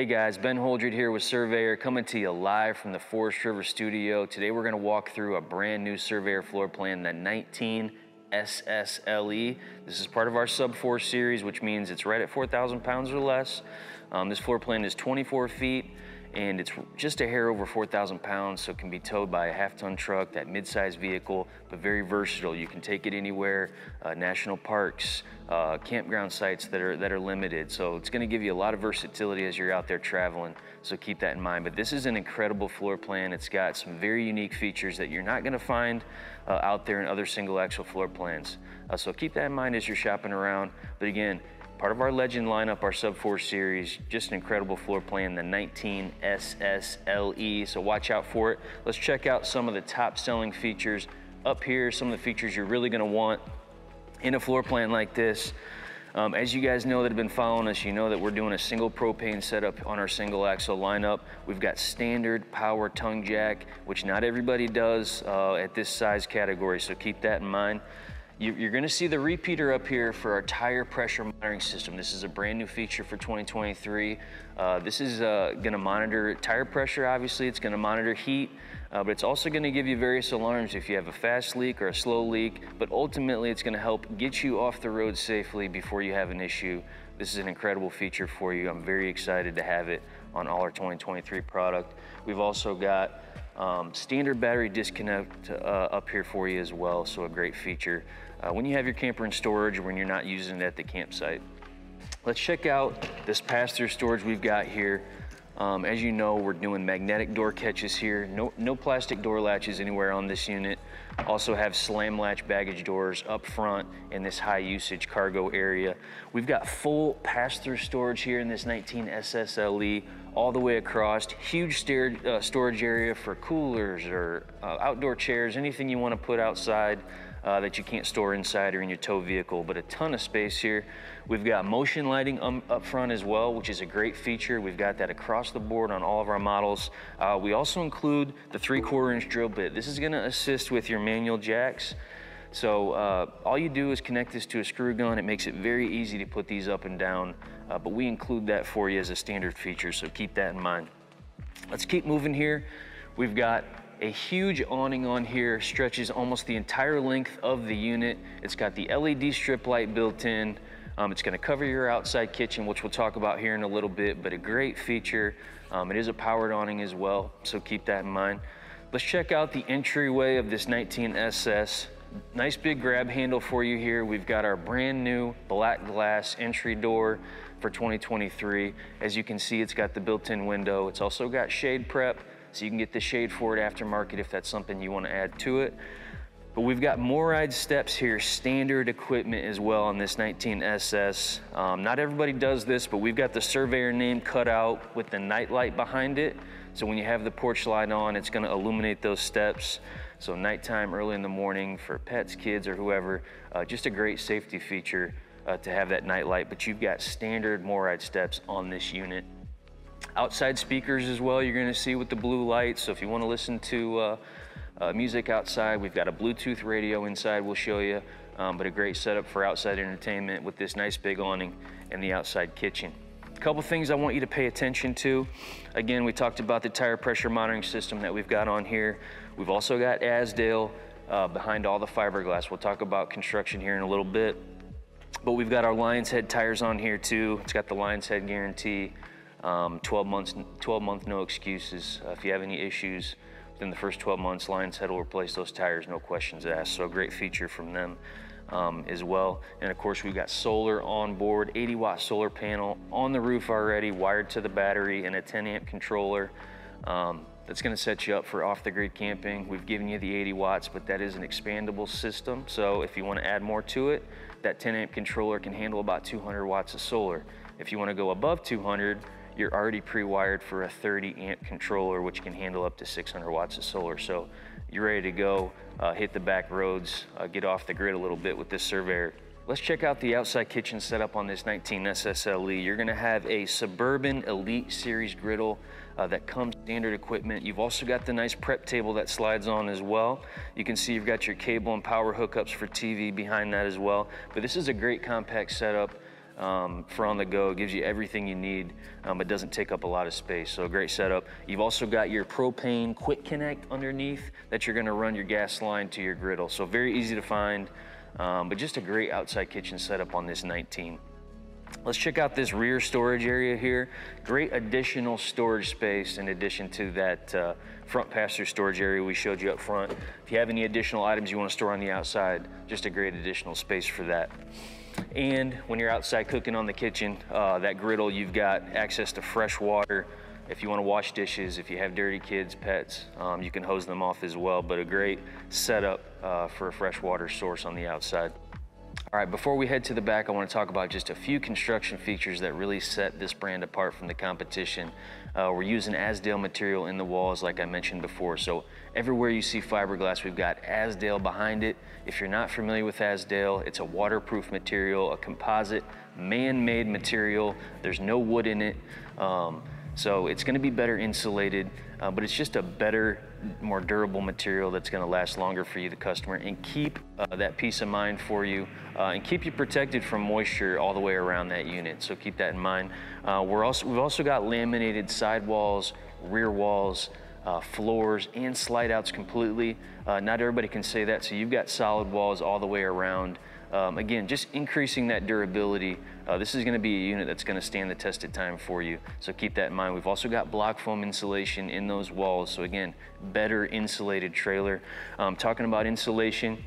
Hey guys, Ben Holdred here with Surveyor coming to you live from the Forest River studio. Today we're going to walk through a brand new Surveyor floor plan, the 19 SSLE. This is part of our sub 4 series, which means it's right at 4,000 pounds or less. Um, this floor plan is 24 feet and it's just a hair over 4,000 pounds, so it can be towed by a half-ton truck, that mid-sized vehicle, but very versatile. You can take it anywhere, uh, national parks, uh, campground sites that are, that are limited. So it's gonna give you a lot of versatility as you're out there traveling, so keep that in mind. But this is an incredible floor plan. It's got some very unique features that you're not gonna find uh, out there in other single axle floor plans. Uh, so keep that in mind as you're shopping around. But again, part of our legend lineup, our sub 4 series, just an incredible floor plan, the 19 SSLE. So watch out for it. Let's check out some of the top selling features up here, some of the features you're really gonna want in a floor plan like this. Um, as you guys know that have been following us, you know that we're doing a single propane setup on our single axle lineup. We've got standard power tongue jack, which not everybody does uh, at this size category, so keep that in mind. You're gonna see the repeater up here for our tire pressure monitoring system. This is a brand new feature for 2023. Uh, this is uh, gonna monitor tire pressure, obviously. It's gonna monitor heat, uh, but it's also gonna give you various alarms if you have a fast leak or a slow leak, but ultimately it's gonna help get you off the road safely before you have an issue. This is an incredible feature for you. I'm very excited to have it on all our 2023 product. We've also got um, standard battery disconnect uh, up here for you as well, so a great feature uh, when you have your camper in storage or when you're not using it at the campsite. Let's check out this pass-through storage we've got here. Um, as you know, we're doing magnetic door catches here. No, no plastic door latches anywhere on this unit. Also have slam latch baggage doors up front in this high usage cargo area. We've got full pass-through storage here in this 19 SSLE all the way across. Huge uh, storage area for coolers or uh, outdoor chairs, anything you want to put outside uh, that you can't store inside or in your tow vehicle, but a ton of space here. We've got motion lighting um, up front as well, which is a great feature. We've got that across the board on all of our models. Uh, we also include the three quarter inch drill bit. This is gonna assist with your manual jacks. So uh, all you do is connect this to a screw gun. It makes it very easy to put these up and down, uh, but we include that for you as a standard feature, so keep that in mind. Let's keep moving here. We've got a huge awning on here, stretches almost the entire length of the unit. It's got the LED strip light built in. Um, it's gonna cover your outside kitchen, which we'll talk about here in a little bit, but a great feature. Um, it is a powered awning as well, so keep that in mind. Let's check out the entryway of this 19SS. Nice big grab handle for you here. We've got our brand new black glass entry door for 2023. As you can see, it's got the built-in window. It's also got shade prep. So you can get the shade for it aftermarket if that's something you want to add to it. But we've got MORryde steps here, standard equipment as well on this 19SS. Um, not everybody does this, but we've got the Surveyor name cut out with the night light behind it. So when you have the porch light on, it's gonna illuminate those steps. So nighttime, early in the morning for pets, kids, or whoever, uh, just a great safety feature uh, to have that night light. But you've got standard MORryde steps on this unit. Outside speakers as well, you're gonna see with the blue lights. So if you wanna listen to uh, uh, music outside, we've got a Bluetooth radio inside we'll show you, um, but a great setup for outside entertainment with this nice big awning and the outside kitchen. A couple things I want you to pay attention to. Again, we talked about the tire pressure monitoring system that we've got on here. We've also got Azdel uh, behind all the fiberglass. We'll talk about construction here in a little bit. But we've got our Lions Head tires on here too. It's got the Lions Head guarantee. Um, 12 months, 12 month no excuses. Uh, if you have any issues within the first 12 months, Lions Head will replace those tires, no questions asked. So a great feature from them um, as well. And of course, we've got solar on board, 80 watt solar panel on the roof already, wired to the battery and a 10 amp controller. Um, that's gonna set you up for off the grid camping. We've given you the 80 watts, but that is an expandable system. So if you wanna add more to it, that 10 amp controller can handle about 200 watts of solar. If you wanna go above 200, you're already pre-wired for a 30 amp controller, which can handle up to 600 watts of solar. So you're ready to go, uh, hit the back roads, uh, get off the grid a little bit with this Surveyor. Let's check out the outside kitchen setup on this 19 SSLE. You're gonna have a Suburban Elite Series griddle uh, that comes standard equipment. You've also got the nice prep table that slides on as well. You can see you've got your cable and power hookups for TV behind that as well. But this is a great compact setup. Um, for on the go. It gives you everything you need, um, but doesn't take up a lot of space. So great setup. You've also got your propane quick connect underneath that you're gonna run your gas line to your griddle. So very easy to find, um, but just a great outside kitchen setup on this 19. Let's check out this rear storage area here. Great additional storage space in addition to that uh, front pass-through storage area we showed you up front. If you have any additional items you want to store on the outside, just a great additional space for that. And when you're outside cooking on the kitchen, uh, that griddle, you've got access to fresh water. If you want to wash dishes, if you have dirty kids, pets, um, you can hose them off as well. But a great setup uh, for a fresh water source on the outside. All right, before we head to the back, I want to talk about just a few construction features that really set this brand apart from the competition. Uh, we're using Azdel material in the walls, like I mentioned before. So everywhere you see fiberglass, we've got Azdel behind it. If you're not familiar with Azdel, it's a waterproof material, a composite, man-made material. There's no wood in it. Um, so it's gonna be better insulated, uh, but it's just a better, more durable material that's gonna last longer for you, the customer, and keep uh, that peace of mind for you, uh, and keep you protected from moisture all the way around that unit. So keep that in mind. Uh, we're also, we've also got laminated sidewalls, rear walls, uh, floors and slide outs completely. Uh, not everybody can say that, so you've got solid walls all the way around. Um, again, just increasing that durability. Uh, this is gonna be a unit that's gonna stand the test of time for you. So keep that in mind. We've also got block foam insulation in those walls. So again, better insulated trailer. Um, talking about insulation,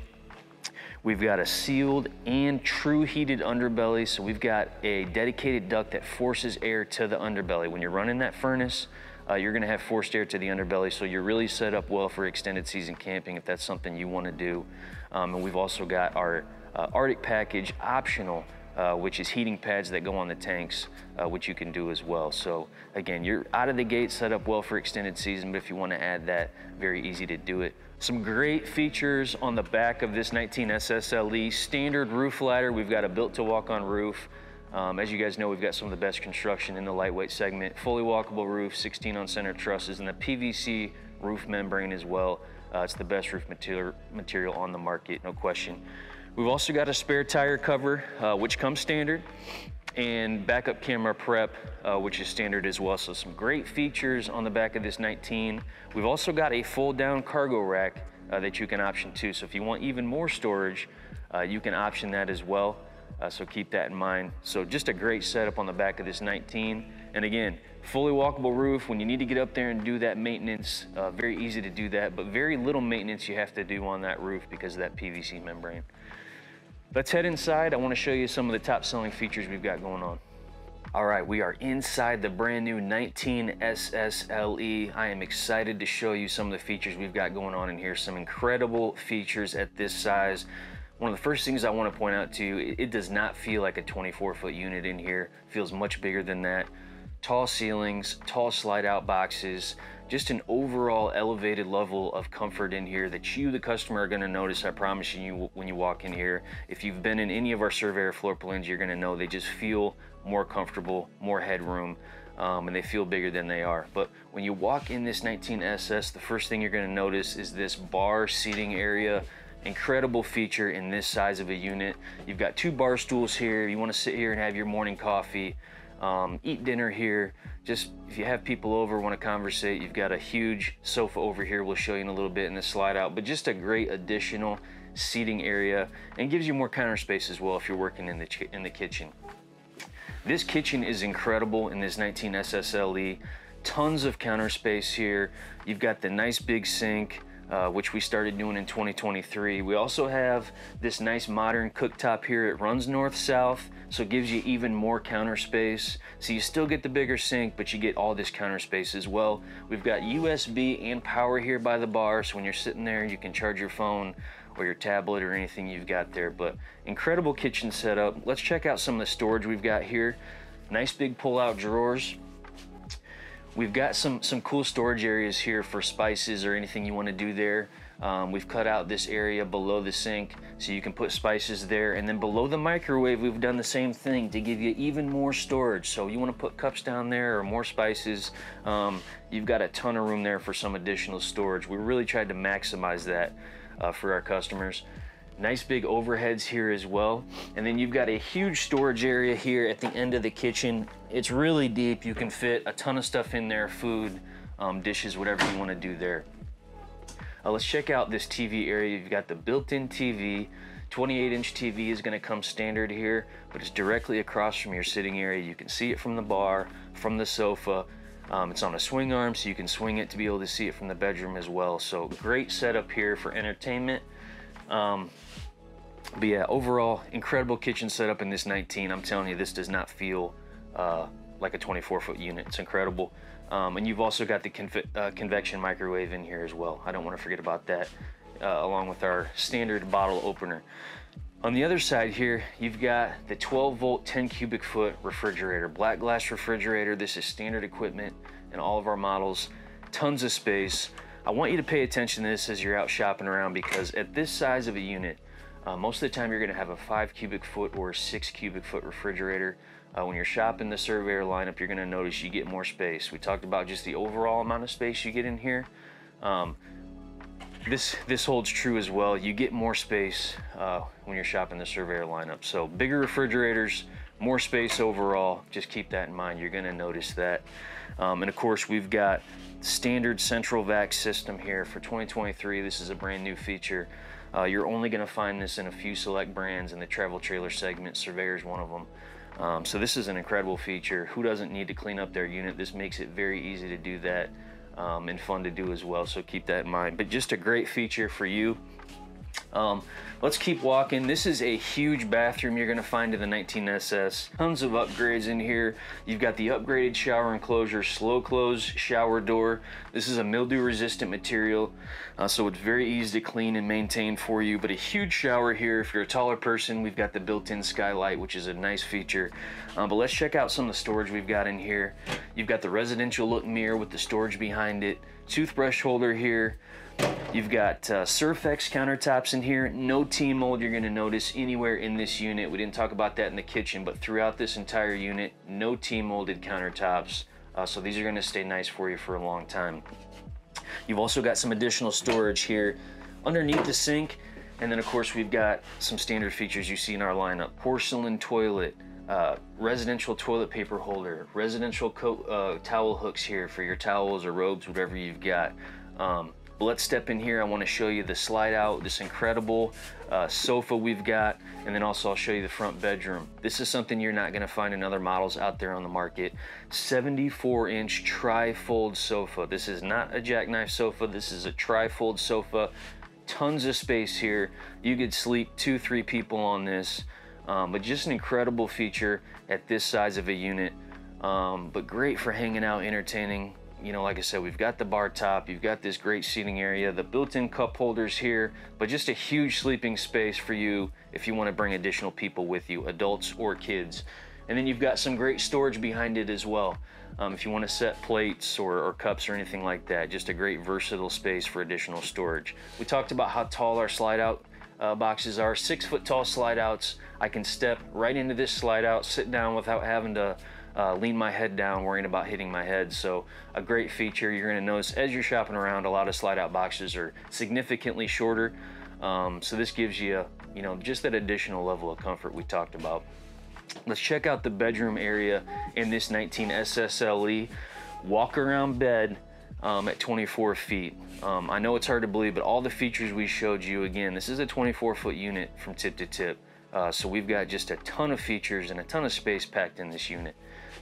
We've got a sealed and true heated underbelly. So we've got a dedicated duct that forces air to the underbelly. When you're running that furnace, uh, you're gonna have forced air to the underbelly. So you're really set up well for extended season camping if that's something you wanna do. Um, and we've also got our uh, Arctic package optional, uh, which is heating pads that go on the tanks, uh, which you can do as well. So again, you're out of the gate set up well for extended season, but if you wanna add that, very easy to do it. Some great features on the back of this 19 SSLE. Standard roof ladder, we've got a built to walk on roof. Um, as you guys know, we've got some of the best construction in the lightweight segment. Fully walkable roof, 16 on center trusses, and the PVC roof membrane as well. Uh, it's the best roof material, material on the market, no question. We've also got a spare tire cover, uh, which comes standard, and backup camera prep, uh, which is standard as well. So some great features on the back of this 19. We've also got a fold down cargo rack uh, that you can option too. So if you want even more storage, uh, you can option that as well. Uh, so keep that in mind. So just a great setup on the back of this 19. And again, fully walkable roof. When you need to get up there and do that maintenance, uh, very easy to do that, but very little maintenance you have to do on that roof because of that PVC membrane. Let's head inside. I wanna show you some of the top selling features we've got going on. All right, we are inside the brand new 19 SSLE. I am excited to show you some of the features we've got going on in here. Some incredible features at this size. One of the first things I want to point out to you, it does not feel like a 24 foot unit in here. It feels much bigger than that. Tall ceilings, tall slide out boxes, just an overall elevated level of comfort in here that you, the customer, are gonna notice, I promise you, when you walk in here. If you've been in any of our Surveyor floor plans, you're gonna know they just feel more comfortable, more headroom, um, and they feel bigger than they are. But when you walk in this 19SS, the first thing you're gonna notice is this bar seating area incredible feature in this size of a unit. You've got two bar stools here. You wanna sit here and have your morning coffee, um, eat dinner here. Just if you have people over, wanna conversate, you've got a huge sofa over here. We'll show you in a little bit in the slide out, but just a great additional seating area and gives you more counter space as well if you're working in the, in the kitchen. This kitchen is incredible in this 19 SSLE. Tons of counter space here. You've got the nice big sink, uh, which we started doing in 2023. We also have this nice modern cooktop here. It runs north-south, so it gives you even more counter space. So you still get the bigger sink, but you get all this counter space as well. We've got USB and power here by the bar, so when you're sitting there, you can charge your phone or your tablet or anything you've got there. But incredible kitchen setup. Let's check out some of the storage we've got here. Nice big pull-out drawers. We've got some, some cool storage areas here for spices or anything you want to do there. Um, we've cut out this area below the sink so you can put spices there. And then below the microwave, we've done the same thing to give you even more storage. So you want to put cups down there or more spices, um, you've got a ton of room there for some additional storage. We really tried to maximize that uh, for our customers. Nice big overheads here as well. And then you've got a huge storage area here at the end of the kitchen. It's really deep. You can fit a ton of stuff in there, food, um, dishes, whatever you wanna do there. Uh, let's check out this TV area. You've got the built-in TV. 28 inch TV is gonna come standard here, but it's directly across from your sitting area. You can see it from the bar, from the sofa. Um, it's on a swing arm, so you can swing it to be able to see it from the bedroom as well. So great setup here for entertainment. Um, but yeah, overall, incredible kitchen setup in this 19. I'm telling you, this does not feel uh, like a 24 foot unit. It's incredible. Um, and you've also got the uh, convection microwave in here as well. I don't want to forget about that, uh, along with our standard bottle opener. On the other side here, you've got the 12 volt, 10 cubic foot refrigerator, black glass refrigerator. This is standard equipment in all of our models, tons of space. I want you to pay attention to this as you're out shopping around because at this size of a unit, uh, most of the time you're gonna have a five cubic foot or six cubic foot refrigerator. Uh, when you're shopping the Surveyor lineup, you're gonna notice you get more space. We talked about just the overall amount of space you get in here. Um, this this holds true as well. You get more space uh, when you're shopping the Surveyor lineup. So bigger refrigerators, more space overall. Just keep that in mind. You're gonna notice that. Um, and of course, we've got standard central vac system here for 2023. This is a brand new feature. Uh, you're only gonna find this in a few select brands in the travel trailer segment. Surveyor's one of them. Um, so this is an incredible feature. Who doesn't need to clean up their unit? This makes it very easy to do that um, and fun to do as well. So keep that in mind. But just a great feature for you um, let's keep walking. This is a huge bathroom you're gonna find in the 19SS. Tons of upgrades in here. You've got the upgraded shower enclosure, slow close shower door. This is a mildew resistant material, uh, so it's very easy to clean and maintain for you, but a huge shower here. If you're a taller person, we've got the built-in skylight, which is a nice feature. Um, but let's check out some of the storage we've got in here. You've got the residential look mirror with the storage behind it, toothbrush holder here, You've got uh, Surfex countertops in here. No T-mold you're gonna notice anywhere in this unit. We didn't talk about that in the kitchen, but throughout this entire unit, no T-molded countertops. Uh, so these are gonna stay nice for you for a long time. You've also got some additional storage here underneath the sink. And then of course we've got some standard features you see in our lineup. Porcelain toilet, uh, residential toilet paper holder, residential uh, towel hooks here for your towels or robes, whatever you've got. Um, but let's step in here. I want to show you the slide out, this incredible uh, sofa we've got, and then also I'll show you the front bedroom. This is something you're not going to find in other models out there on the market. 74 inch tri-fold sofa. This is not a jackknife sofa. This is a tri-fold sofa. Tons of space here. You could sleep two, three people on this. Um, but just an incredible feature at this size of a unit. Um, but great for hanging out, entertaining, you know, like I said, we've got the bar top, you've got this great seating area, the built-in cup holders here, but just a huge sleeping space for you if you want to bring additional people with you, adults or kids. And then you've got some great storage behind it as well. Um, if you want to set plates or, or, cups or anything like that, just a great versatile space for additional storage. We talked about how tall our slide out uh, boxes are, six foot tall slide outs. I can step right into this slide out, sit down without having to uh, lean my head down worrying about hitting my head. So a great feature you're gonna notice as you're shopping around, a lot of slide out boxes are significantly shorter. Um, so this gives you, you know, just that additional level of comfort we talked about. Let's check out the bedroom area in this 19 SSLE. Walk around bed um, at 24 feet. Um, I know it's hard to believe, but all the features we showed you, again, this is a 24 foot unit from tip to tip. Uh, so we've got just a ton of features and a ton of space packed in this unit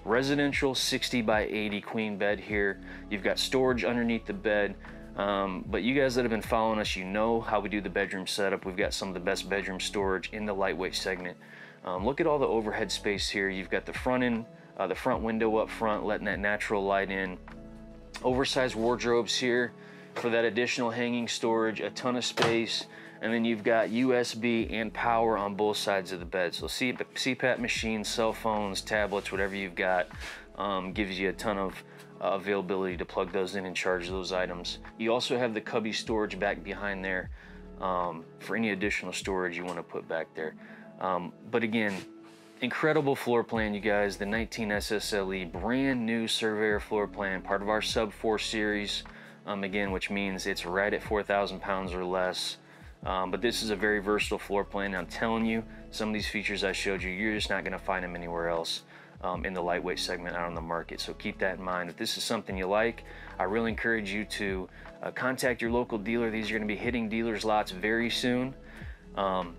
residential 60 by 80 queen bed here. You've got storage underneath the bed. Um, but you guys that have been following us, you know how we do the bedroom setup. We've got some of the best bedroom storage in the lightweight segment. Um, look at all the overhead space here. You've got the front end, uh, the front window up front, letting that natural light in. Oversized wardrobes here for that additional hanging storage, a ton of space. And then you've got USB and power on both sides of the bed. So CPAP machines, cell phones, tablets, whatever you've got, um, gives you a ton of uh, availability to plug those in and charge those items. You also have the cubby storage back behind there um, for any additional storage you want to put back there. Um, but again, incredible floor plan, you guys. The 19 SSLE, brand new Surveyor floor plan, part of our Sub 4 series. Um, again, which means it's right at 4,000 pounds or less. Um, but this is a very versatile floor plan. I'm telling you, some of these features I showed you, you're just not gonna find them anywhere else um, in the lightweight segment out on the market. So keep that in mind. If this is something you like, I really encourage you to uh, contact your local dealer. These are gonna be hitting dealers lots very soon. Um,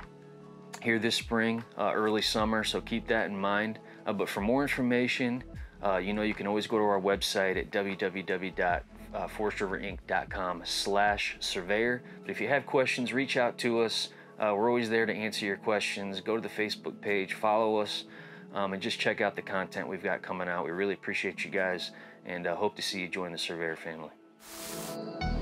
here this spring, uh, early summer, so keep that in mind. Uh, but for more information, uh, you know you can always go to our website at www.forestriverinc.com slash surveyor. But if you have questions, reach out to us. Uh, we're always there to answer your questions. Go to the Facebook page, follow us, um, and just check out the content we've got coming out. We really appreciate you guys and uh, hope to see you join the Surveyor family.